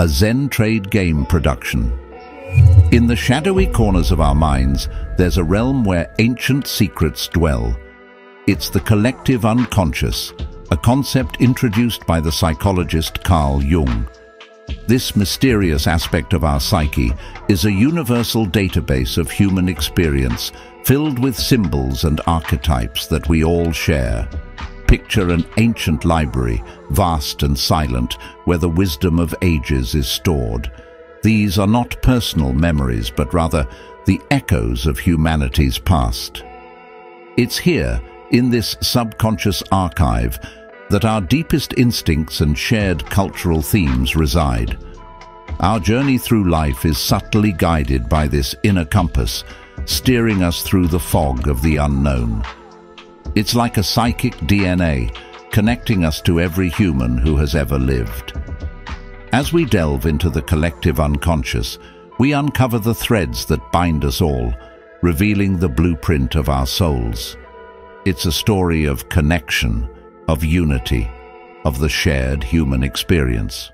a Zen Trade game production. In the shadowy corners of our minds, there's a realm where ancient secrets dwell. It's the collective unconscious, a concept introduced by the psychologist Carl Jung. This mysterious aspect of our psyche is a universal database of human experience filled with symbols and archetypes that we all share. Picture an ancient library, vast and silent, where the wisdom of ages is stored. These are not personal memories, but rather the echoes of humanity's past. It's here, in this subconscious archive, that our deepest instincts and shared cultural themes reside. Our journey through life is subtly guided by this inner compass, steering us through the fog of the unknown. It's like a psychic DNA, connecting us to every human who has ever lived. As we delve into the collective unconscious, we uncover the threads that bind us all, revealing the blueprint of our souls. It's a story of connection, of unity, of the shared human experience.